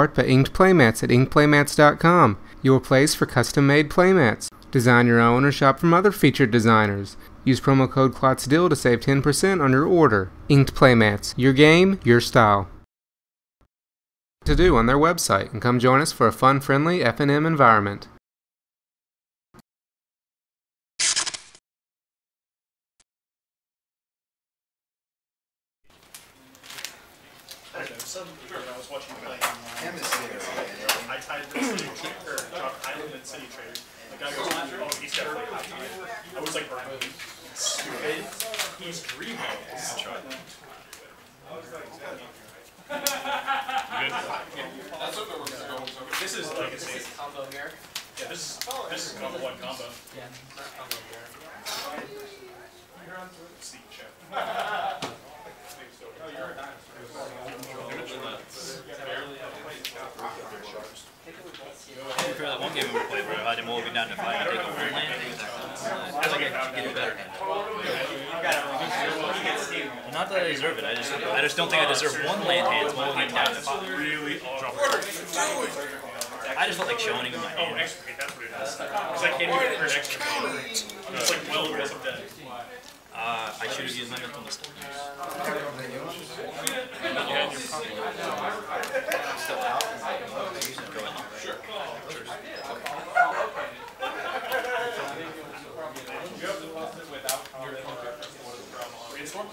Art by Inked Playmats at inkedplaymats.com, your place for custom made playmats. Design your own or shop from other featured designers. Use promo code KlotzDeal to save 10% on your order. Inked Playmats, your game, your style. To do on their website and come join us for a fun, friendly FNM environment. I don't know, some when I was watching play I tied the city trader, or dropped Island and City Trader. The guy goes, oh, he's got a really high tide. I was like, Brian, stupid. He's green This is like a safe. combo here. Yeah, this is this is combo one combo. Yeah, combo here. Sneak check. For that one game we played where I had him all down to five and take a one land, I was like, get a better hand. Not that I deserve it, I just I just don't think I deserve one land hand while getting down to five. Really awful. I just felt like showing him my Oh, hand. that's what it is. Because I can't even earn extra. It's like well worth of dead. Uh, I should have used my mental mistake.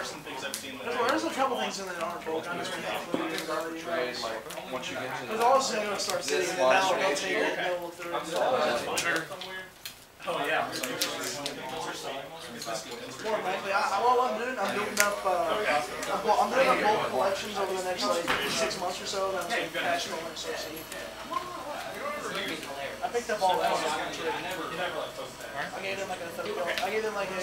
are some things I've seen that. Well, there's a couple things in there that aren't broke. I'm just gonna include these already. Once you get to There's always gonna start sitting and then now they'll take it and through. Oh, yeah. More likely, I, I, what I'm doing, I'm building up, uh, I'm, well, I'm doing up bulk collections over the next like six months or so. Then I'm gonna cash flow and start. I picked up all that. I gave them like a, I gave them like a, uh,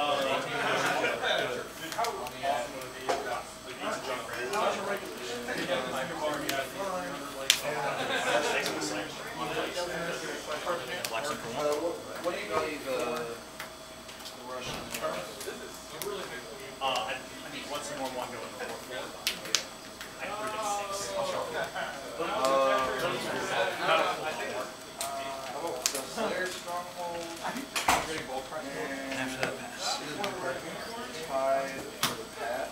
Oh, what do you believe, uh, the Russian? Uh, I, I mean, what's the normal one going for? I put it at six. Not a full four. The Slayer Stronghold. And after that pass. Tide for the Pat.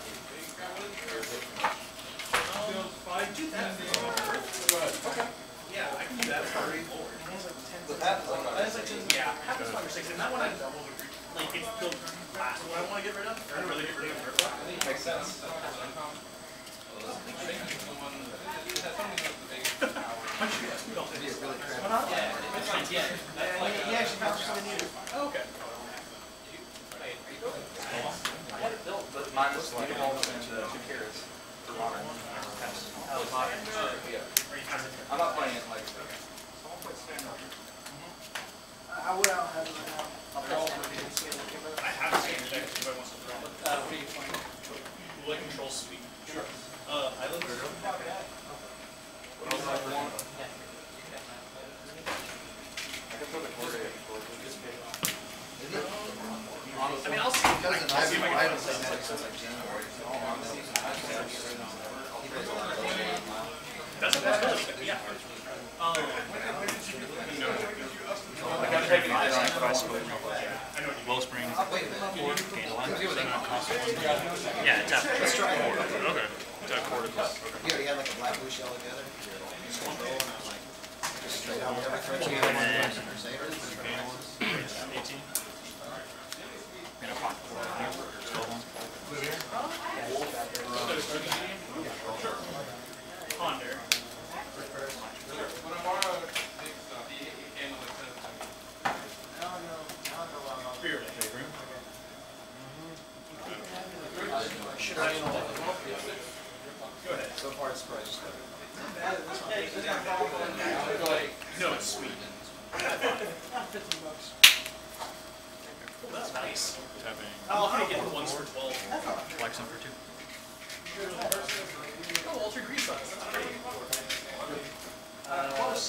Yeah, I can do that. The Pat is like That is like, just- yeah, half is five or six, and that one I double the, like, it's I wanna get rid of, or really get rid of. makes sense. I. I'm not playing it like. I will, I don't have it right now. I'll call him and see if I have a same deck if anybody wants to throw it. Uh, what are you playing? Will it control speed? Sure. Uh, Island? I can throw the quarter in. I mean, I'll see. I'll see if I can. That's a possibility, yeah. Um, Wellspring, Dandelion. Yeah, it's up. Let's try it. Okay. Tap quarter. You already had like a black blue shell together? Just straight out with everything?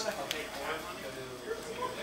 Okay.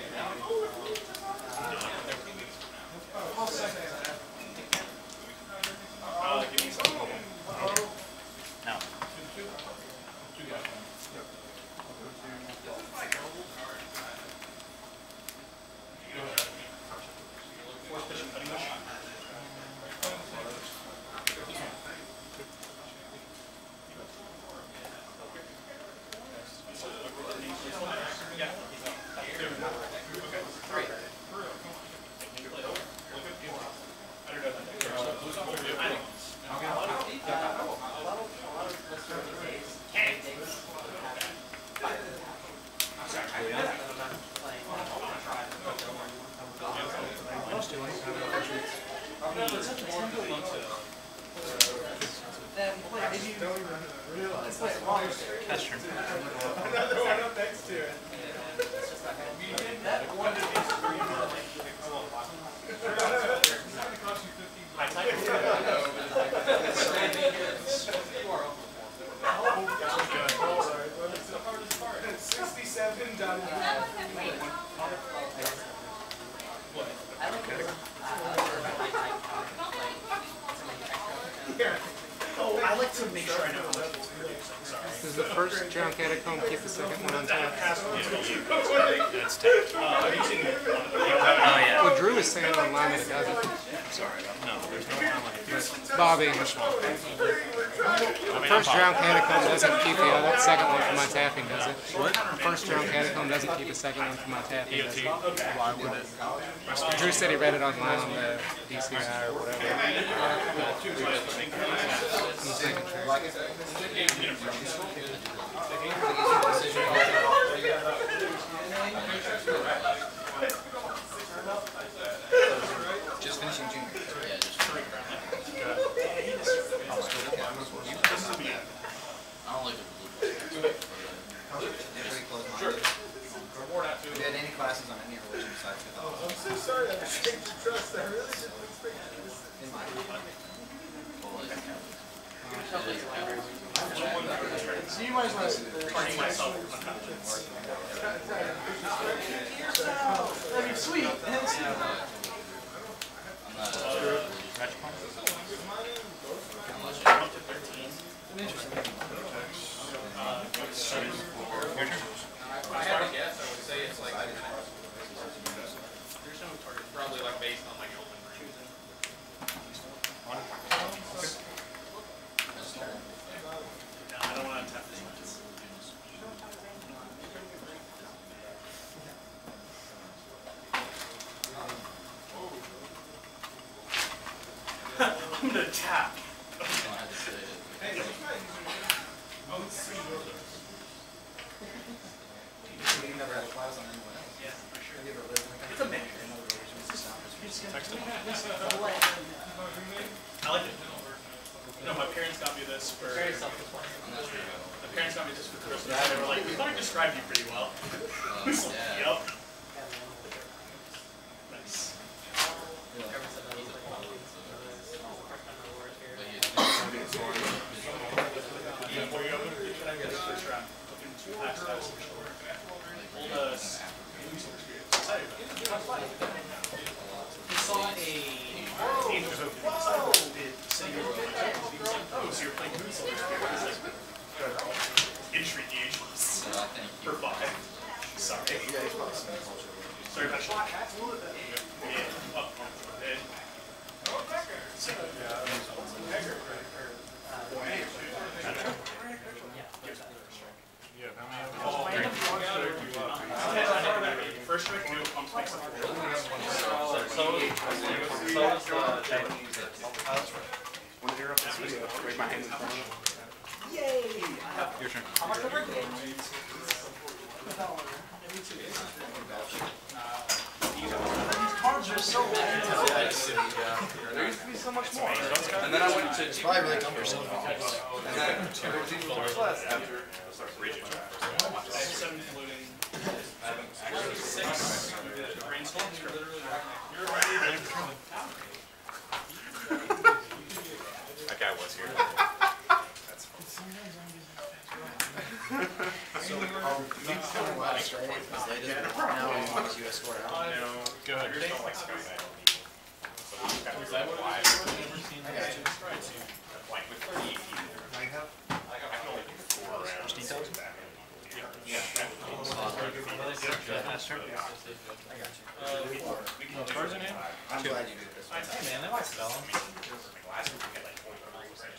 Drown catacomb keep the second one on top? Pass one to you. That's tapped. I'm using it. Oh, yeah. Well, Drew is saying online that it doesn't. Sorry. No, there's no this. Bobby, I mean, first I'm Drowned Catacomb doesn't keep the other, second one for my tapping, does it? What? First Drowned Catacomb doesn't keep the second one for my tapping, does it? Why would it? Drew said he read it online on the DCI or whatever. On the second track. Just finishing junior. Yeah, just. I don't like the blue. Pretty close minded. Have you had any classes on any religion besides Catholicism? I'm so sorry I betrayed your trust. I really didn't expect this. In my Well, it's So you might as well sit myself. That'd be sweet. Hence, I'm not a Match point? Up to thirteen. Your turn. I have a guess, I would say it's like, There's no target. probably like based on like Elden Ring. No, I don't want to tap this much. I'm gonna tap. You never had a class on anyone else? Yeah, for sure. Have you ever lived in a country? It's a mix. in other religions besides Text it. I like it. No, my parents got me this for. My parents got me this for Christmas. They were like, "We thought it described you pretty well." I was Yep. It's like what you did. So you're like, oh, so you're playing Moose on this character. It's like, I don't know. Entry ageless. Uh, thank you. For five. Sorry. Yeah, it's probably some culture. Sorry about your hat. Yeah. Up on the head. Oh, Becker. So, yeah. Becker. First strike, no pump makes up for it. So, so, so is the Japanese. Your turn. These cards are so bad. There used to be so much more. And then I went to. It's probably really cumbersome. And then there was even much less after. Seven floating. Six rainstorms. You're ready. That guy was here. So, um, we still want to because they just now we want to US score out. Go ahead. You don't like Skynet. Is that what I have never seen? I got you. Like with the EP. I can only do four rounds. Yeah. Last turn. I got you. Cards in hand? I'm glad you did this. one. Hey man, they might sell them. Last week we had like 23 percent.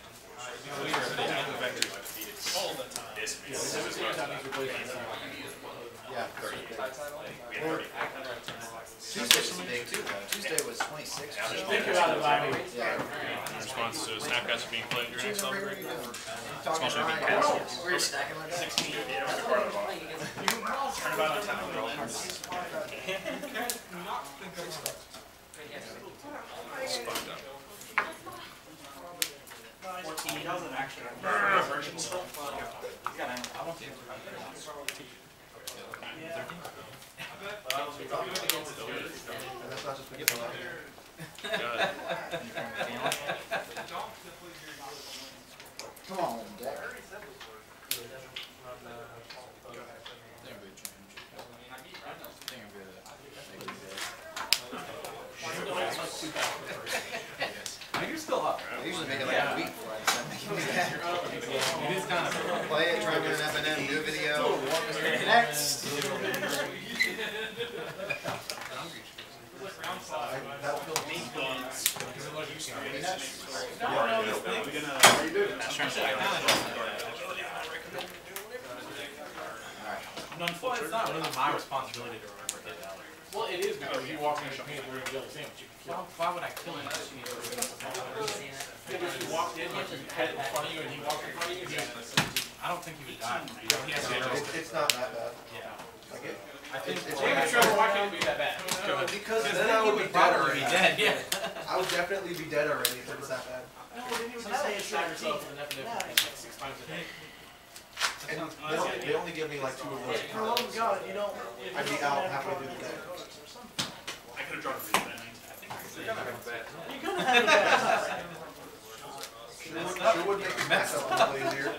All the time. This week, this was about Yeah. 30. We had 30. Tuesday was big too though. Tuesday was twenty-six. Think about it, Bobby. Yeah. In response to Snapcaster being played during Where Excel are break. you doing? Talking to Ryan. Where you stacking like that? Yeah, it was a part of the Turnabout on time. real lens. Fourteen doesn't actually. Versions. That's not just because I like it. Go ahead. Come on, Deck. You're still up. I usually make it like a week before I decide to make it. It is kind of. Play it, try and win an FNM, do a video. Next. Well, it's not really my responsibility to remember his allergy. Well, it is because you walk in Japan wearing a jelly sandwich. You can kill him. Why would I kill him? You walked in, like you had it in front of you and he walked in front of you, I don't think he would die. He to It's, not that bad. Yeah. Like it, I think, It's- it's- David Trevor, why can't it be that bad? Because Because then I would be already. be dead, yeah. I would definitely be dead already if it was that bad. No, we didn't So now say you it's shot yourself teeth. with an epidemic like six times a day. And they only, they only give me like two of those. For the love of God, you don't. I'd be out halfway through the day. I could have drawn a read that night. You're gonna have a bad time. Sure would, sure would make the mess up a little easier.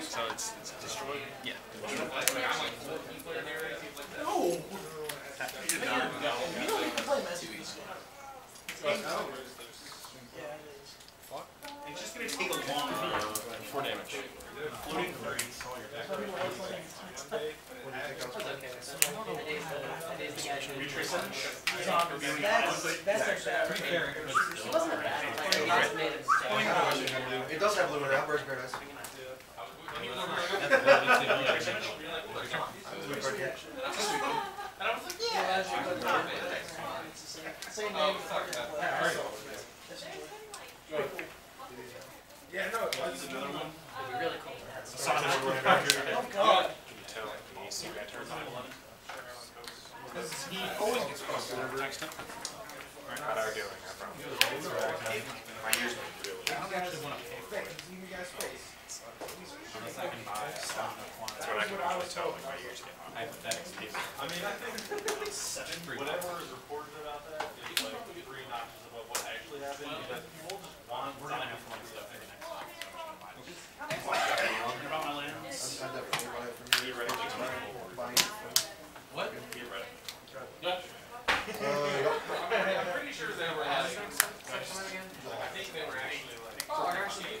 So it's, it's destroyed? Yeah. No. You don't even play Messi. Yeah, it is. It's just gonna take a long time. Four damage. Floating three. Retrace. That's, that's a bad. It wasn't a bad. It does have blue in it, Outbird's very nice. Blue card here. Yeah, that's a good one. Same name. Yeah, no, There's another one. Oh, God. Whatever is reported about that is like three notches above what actually happened. People just want, stuff for the next time. so I'm just gonna buy this. Hear about my lands? I definitely buy it from you. Buying it from- What? Get ready. Uh, yep. I'm pretty sure they were having. I think they were actually like. Oh, actually.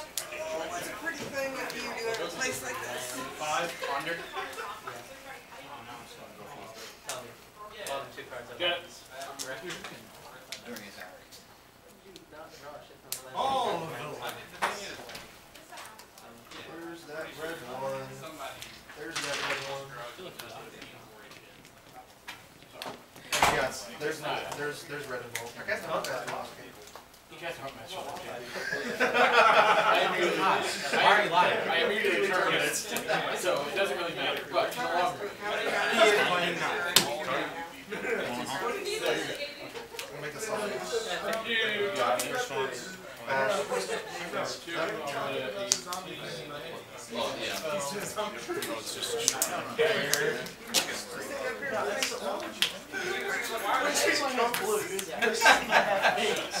It's a pretty thing that you do at a place like this. Five, under. Got it. During his hour. Oh, no. Where's that red one? There's that red one. Yes, there's, not. there's, there's red and gold. I guess not that last game. You guys are my shoulder. I already lied. I immediately returned it. So it doesn't really matter. But in the long run. He is playing nine.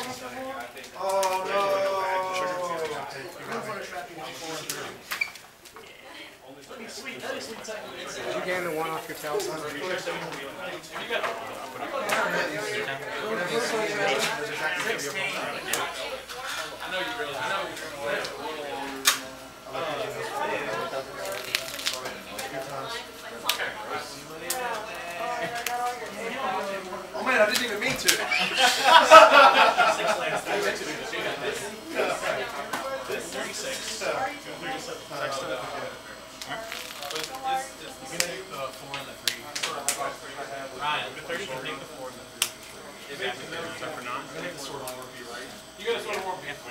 gain the one off your talisman? I know you really. I know Oh man, I didn't even mean to. Ryan, the thirty can take the four and the three. You got a sort of warm. The six and a half. Yeah, you got it. Double block. Four, five, six, seven, eight. No. Go down.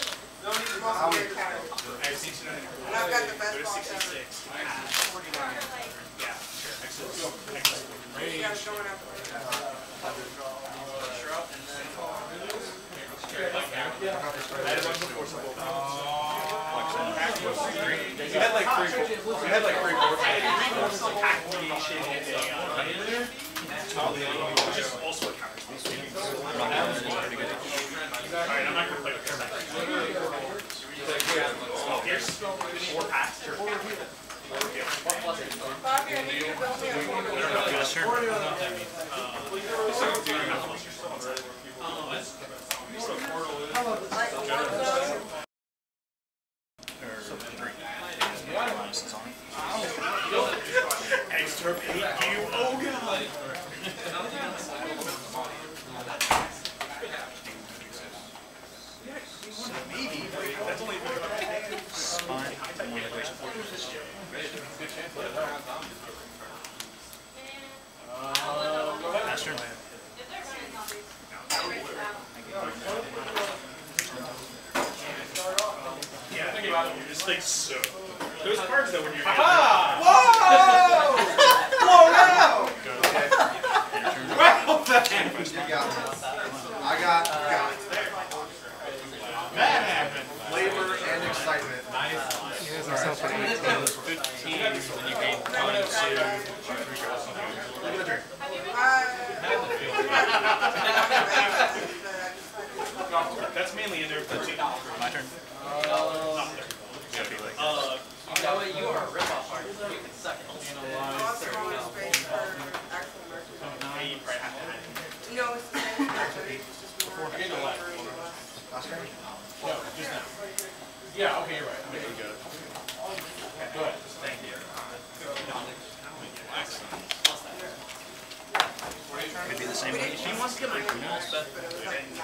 have sixty-nine. And I've got the best to box ever. Yeah, sure. Excellent. Excellent. You gotta show it up. You had like three, you had like three boards. I had three like activation and a, uh, which is also a counter. Alright, I'm not gonna play with this. Well, here's four packs. Sure. Bobby, I need you to build me a corner. Yeah, sure. Extra PQ. Oh god. That's only Spine, one equation four. Pass turn. You're just like so. Those cards though when you're. Whoa! Whoa, no! Well, then. You got me. I got, got it. That happened. Flavor and excitement. He has himself an 18. Fifteen, then you gain. That's mainly in there my turn. You you. You you you. Could the same way. He wants to get my nails done. I